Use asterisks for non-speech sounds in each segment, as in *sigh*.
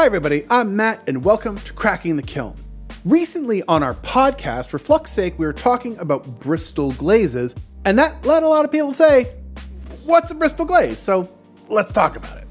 Hi, everybody. I'm Matt, and welcome to Cracking the Kiln. Recently on our podcast, for Flux sake, we were talking about Bristol glazes, and that led a lot of people to say, What's a Bristol glaze? So let's talk about it.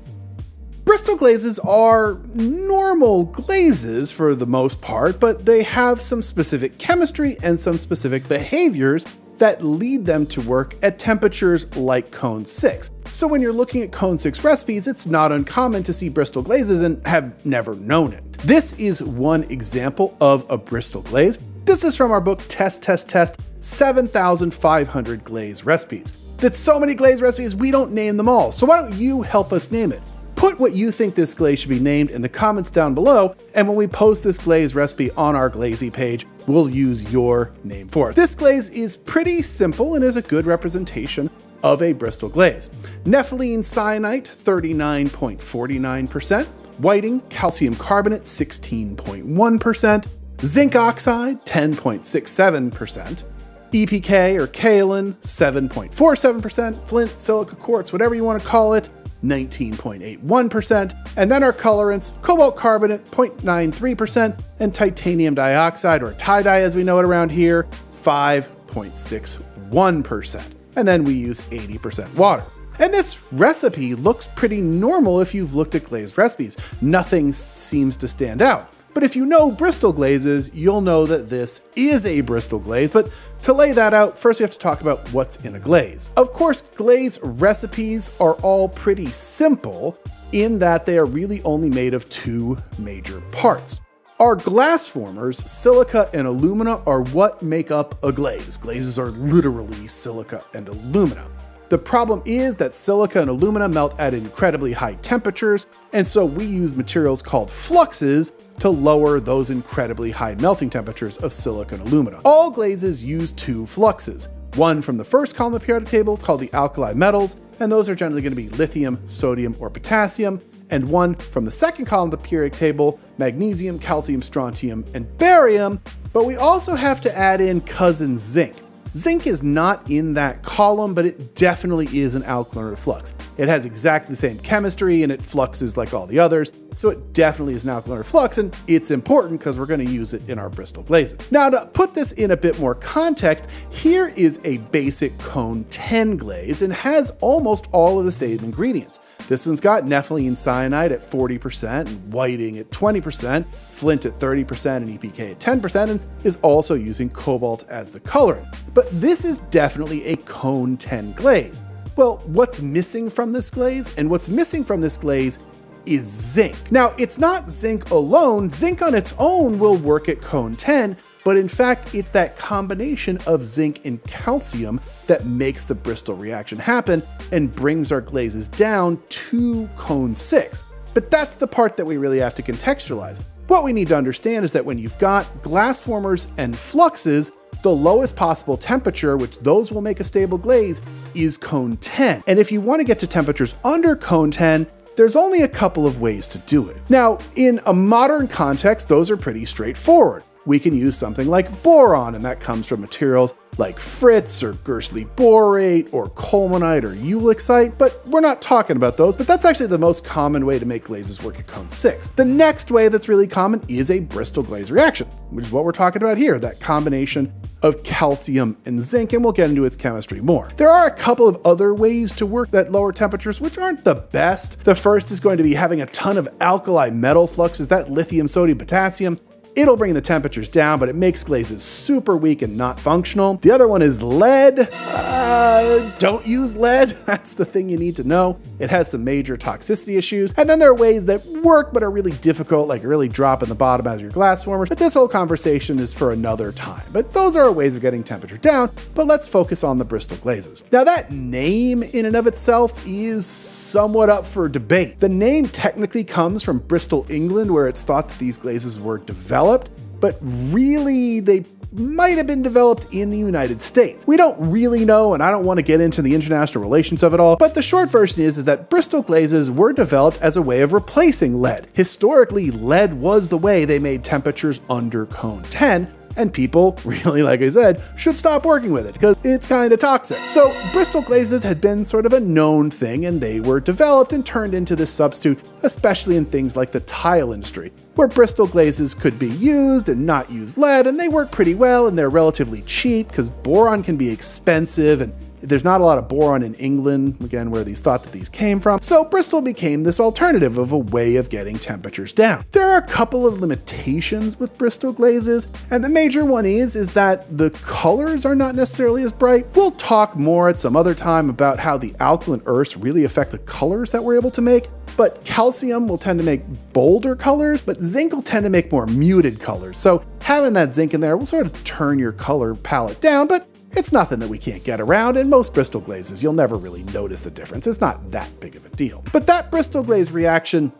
Bristol glazes are normal glazes for the most part, but they have some specific chemistry and some specific behaviors that lead them to work at temperatures like cone 6. So when you're looking at cone 6 recipes, it's not uncommon to see Bristol glazes and have never known it. This is one example of a Bristol glaze. This is from our book Test, Test, Test 7,500 glaze recipes. That's so many glaze recipes, we don't name them all. So why don't you help us name it? Put what you think this glaze should be named in the comments down below, and when we post this glaze recipe on our Glazy page, we'll use your name for it. This glaze is pretty simple and is a good representation of a Bristol glaze. Nepheline syenite, 39.49%, whiting, calcium carbonate, 16.1%, zinc oxide, 10.67%, EPK or kaolin, 7.47%, flint, silica quartz, whatever you want to call it, 19.81%, and then our colorants, cobalt carbonate, 0.93%, and titanium dioxide, or tie-dye as we know it around here, 5.61%. And then we use 80% water. And this recipe looks pretty normal if you've looked at glazed recipes. Nothing seems to stand out. But if you know Bristol glazes, you'll know that this is a Bristol glaze, but to lay that out, first we have to talk about what's in a glaze. Of course, glaze recipes are all pretty simple in that they are really only made of two major parts. Our glass formers, silica and alumina, are what make up a glaze. Glazes are literally silica and alumina. The problem is that silica and alumina melt at incredibly high temperatures, and so we use materials called fluxes to lower those incredibly high melting temperatures of silica and alumina. All glazes use two fluxes, one from the first column of the periodic table called the alkali metals, and those are generally going to be lithium, sodium, or potassium, and one from the second column of the periodic table, magnesium, calcium, strontium, and barium, but we also have to add in cousin zinc. Zinc is not in that column, but it definitely is an alkaline flux. It has exactly the same chemistry and it fluxes like all the others, so it definitely is an alkaline flux and it's important because we're going to use it in our Bristol glazes. Now to put this in a bit more context, here is a basic cone 10 glaze and has almost all of the same ingredients. This one's got nepheline syenite at 40% and whiting at 20%, flint at 30% and EPK at 10% and is also using cobalt as the colorant. But this is definitely a cone 10 glaze. Well, what's missing from this glaze? And what's missing from this glaze is zinc. Now, it's not zinc alone. Zinc on its own will work at cone 10, but in fact, it's that combination of zinc and calcium that makes the Bristol reaction happen and brings our glazes down to cone 6. But that's the part that we really have to contextualize. What we need to understand is that when you've got glass formers and fluxes, the lowest possible temperature, which those will make a stable glaze, is cone 10. And if you want to get to temperatures under cone 10, there's only a couple of ways to do it. Now, in a modern context, those are pretty straightforward. We can use something like boron, and that comes from materials like frits or Gerstley borate or colemanite or ulexite, but we're not talking about those, but that's actually the most common way to make glazes work at cone 6. The next way that's really common is a Bristol glaze reaction, which is what we're talking about here, that combination of calcium and zinc, and we'll get into its chemistry more. There are a couple of other ways to work at lower temperatures, which aren't the best. The first is going to be having a ton of alkali metal fluxes, that lithium, sodium, potassium, It'll bring the temperatures down, but it makes glazes super weak and not functional. The other one is lead. Uh, don't use lead. *laughs* That's the thing you need to know. It has some major toxicity issues. And then there are ways that work but are really difficult, like really dropping the bottom as your glass formers. But this whole conversation is for another time. But those are ways of getting temperature down. But let's focus on the Bristol glazes. Now that name in and of itself is somewhat up for debate. The name technically comes from Bristol, England, where it's thought that these glazes were developed developed, but really they might have been developed in the United States. We don't really know, and I don't want to get into the international relations of it all, but the short version is, is that Bristol glazes were developed as a way of replacing lead. Historically, lead was the way they made temperatures under cone 10, and people, *laughs* really like I said, should stop working with it because it's kind of toxic. So Bristol glazes had been sort of a known thing and they were developed and turned into this substitute, especially in things like the tile industry, where Bristol glazes could be used and not use lead, and they work pretty well and they're relatively cheap because boron can be expensive and there's not a lot of boron in England, again, where these thought that these came from, so Bristol became this alternative of a way of getting temperatures down. There are a couple of limitations with Bristol glazes, and the major one is, is that the colors are not necessarily as bright. We'll talk more at some other time about how the alkaline earths really affect the colors that we're able to make, but calcium will tend to make bolder colors, but zinc will tend to make more muted colors. So having that zinc in there will sort of turn your color palette down, but it's nothing that we can't get around, and most Bristol glazes you'll never really notice the difference. It's not that big of a deal. But that Bristol glaze reaction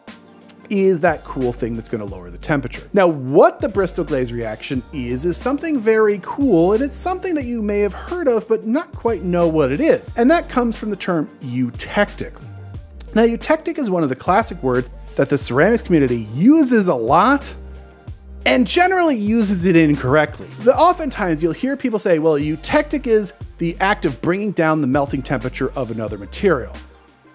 is that cool thing that's going to lower the temperature. Now, what the Bristol glaze reaction is, is something very cool, and it's something that you may have heard of, but not quite know what it is. And that comes from the term eutectic. Now, eutectic is one of the classic words that the ceramics community uses a lot, and generally uses it incorrectly. The, oftentimes you'll hear people say, well, eutectic is the act of bringing down the melting temperature of another material.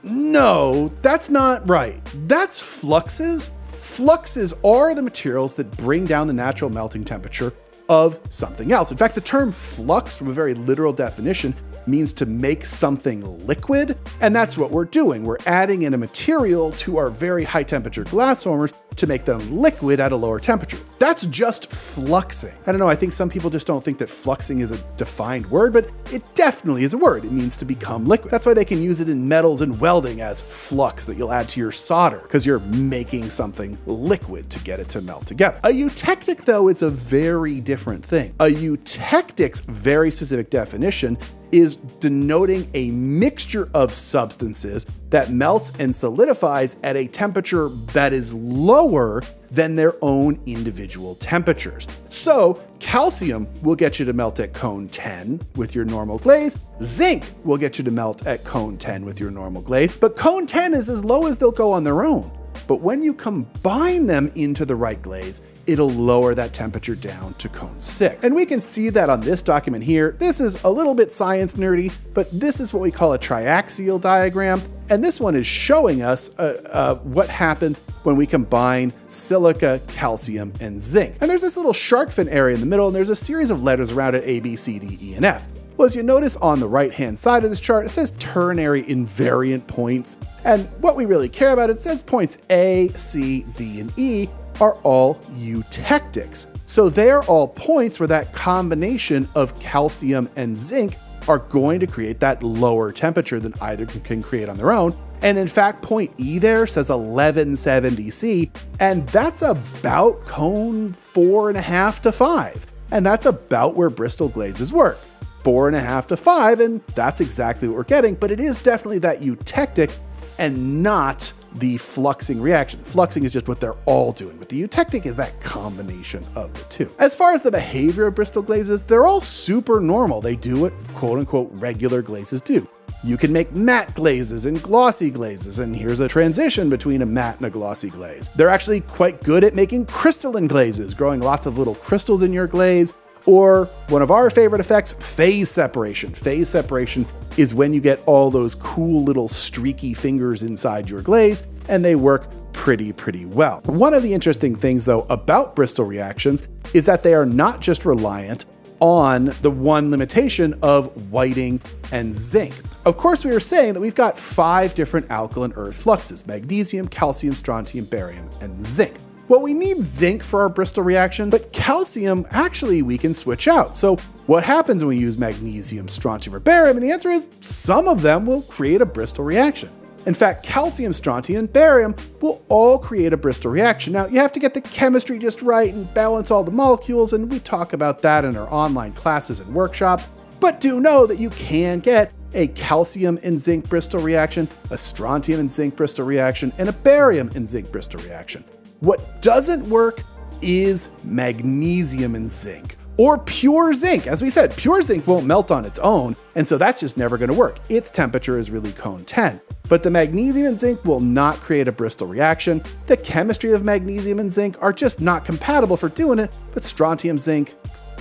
No, that's not right. That's fluxes. Fluxes are the materials that bring down the natural melting temperature of something else. In fact, the term flux, from a very literal definition, means to make something liquid, and that's what we're doing. We're adding in a material to our very high temperature glass formers to make them liquid at a lower temperature. That's just fluxing. I don't know, I think some people just don't think that fluxing is a defined word, but it definitely is a word. It means to become liquid. That's why they can use it in metals and welding as flux that you'll add to your solder, because you're making something liquid to get it to melt together. A eutectic, though, is a very different thing. A eutectic's very specific definition is denoting a mixture of substances that melts and solidifies at a temperature that is lower than their own individual temperatures. So calcium will get you to melt at cone 10 with your normal glaze, zinc will get you to melt at cone 10 with your normal glaze, but cone 10 is as low as they'll go on their own. But when you combine them into the right glaze, it'll lower that temperature down to cone 6. And we can see that on this document here. This is a little bit science nerdy, but this is what we call a triaxial diagram. And this one is showing us uh, uh, what happens when we combine silica, calcium, and zinc. And there's this little shark fin area in the middle, and there's a series of letters around it, A, B, C, D, E, and F. Well, as you notice on the right-hand side of this chart, it says ternary invariant points. And what we really care about, it says points A, C, D, and E, are all eutectics. So they're all points where that combination of calcium and zinc are going to create that lower temperature than either can create on their own. And in fact, point E there says 1170 C, and that's about cone four and a half to five. And that's about where Bristol glazes work. Four and a half to five, and that's exactly what we're getting, but it is definitely that eutectic and not the fluxing reaction. Fluxing is just what they're all doing, but the eutectic is that combination of the two. As far as the behavior of Bristol glazes, they're all super normal. They do what quote unquote regular glazes do. You can make matte glazes and glossy glazes, and here's a transition between a matte and a glossy glaze. They're actually quite good at making crystalline glazes, growing lots of little crystals in your glaze, or one of our favorite effects, phase separation. Phase separation is when you get all those cool little streaky fingers inside your glaze, and they work pretty, pretty well. One of the interesting things, though, about Bristol reactions is that they are not just reliant on the one limitation of whiting and zinc. Of course, we were saying that we've got five different alkaline earth fluxes, magnesium, calcium, strontium, barium, and zinc. Well, we need zinc for our Bristol reaction, but calcium actually we can switch out. So what happens when we use magnesium, strontium, or barium? And the answer is some of them will create a Bristol reaction. In fact, calcium, strontium, and barium will all create a Bristol reaction. Now, you have to get the chemistry just right and balance all the molecules, and we talk about that in our online classes and workshops. But do know that you can get a calcium and zinc Bristol reaction, a strontium and zinc Bristol reaction, and a barium and zinc Bristol reaction. What doesn't work is magnesium and zinc or pure zinc. As we said, pure zinc won't melt on its own, and so that's just never gonna work. Its temperature is really cone 10. But the magnesium and zinc will not create a Bristol reaction. The chemistry of magnesium and zinc are just not compatible for doing it, but strontium zinc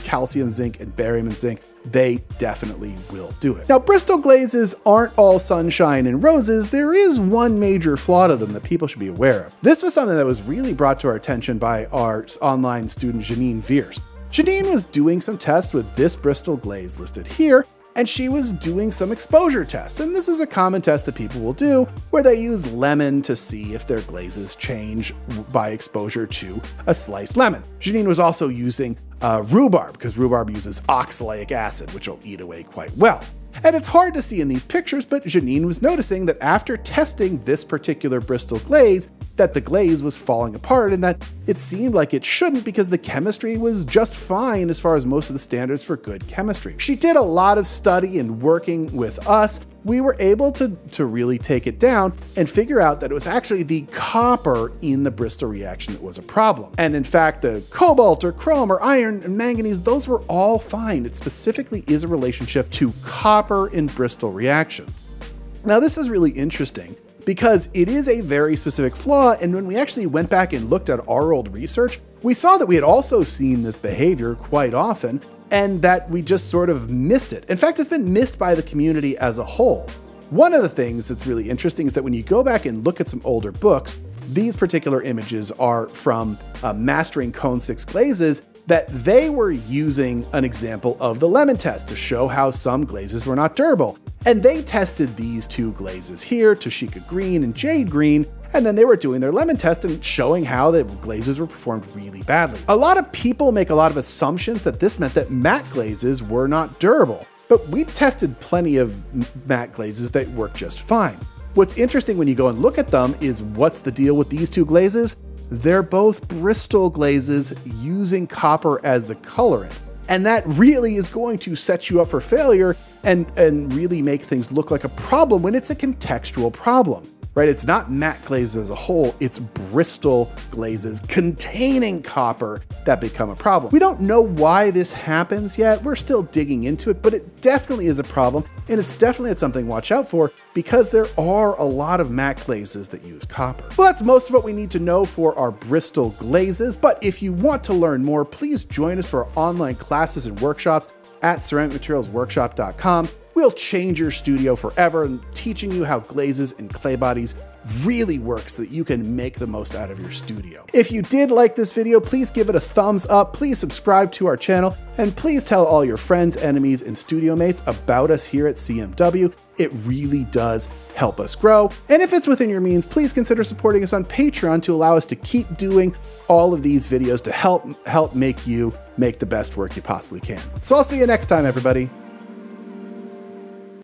calcium zinc and barium and zinc, they definitely will do it. Now, Bristol glazes aren't all sunshine and roses. There is one major flaw to them that people should be aware of. This was something that was really brought to our attention by our online student Janine Veers. Janine was doing some tests with this Bristol glaze listed here, and she was doing some exposure tests. And this is a common test that people will do where they use lemon to see if their glazes change by exposure to a sliced lemon. Janine was also using uh, rhubarb because rhubarb uses oxalic acid, which will eat away quite well. And it's hard to see in these pictures, but Janine was noticing that after testing this particular Bristol glaze, that the glaze was falling apart and that it seemed like it shouldn't because the chemistry was just fine as far as most of the standards for good chemistry. She did a lot of study and working with us. We were able to, to really take it down and figure out that it was actually the copper in the Bristol reaction that was a problem. And in fact, the cobalt or chrome or iron and manganese, those were all fine. It specifically is a relationship to copper in Bristol reactions. Now, this is really interesting because it is a very specific flaw. And when we actually went back and looked at our old research, we saw that we had also seen this behavior quite often and that we just sort of missed it. In fact, it's been missed by the community as a whole. One of the things that's really interesting is that when you go back and look at some older books, these particular images are from uh, Mastering Cone 6 Glazes that they were using an example of the lemon test to show how some glazes were not durable. And they tested these two glazes here, Toshika Green and Jade Green, and then they were doing their lemon test and showing how the glazes were performed really badly. A lot of people make a lot of assumptions that this meant that matte glazes were not durable, but we tested plenty of matte glazes that work just fine. What's interesting when you go and look at them is what's the deal with these two glazes? They're both Bristol glazes using copper as the colorant. And that really is going to set you up for failure and, and really make things look like a problem when it's a contextual problem right? It's not matte glazes as a whole, it's Bristol glazes containing copper that become a problem. We don't know why this happens yet. We're still digging into it, but it definitely is a problem. And it's definitely something to watch out for because there are a lot of matte glazes that use copper. Well, that's most of what we need to know for our Bristol glazes. But if you want to learn more, please join us for our online classes and workshops at ceramicmaterialsworkshop.com. We'll change your studio forever and teaching you how glazes and clay bodies really work so that you can make the most out of your studio. If you did like this video, please give it a thumbs up, please subscribe to our channel, and please tell all your friends, enemies, and studio mates about us here at CMW. It really does help us grow. And if it's within your means, please consider supporting us on Patreon to allow us to keep doing all of these videos to help help make you make the best work you possibly can. So I'll see you next time, everybody.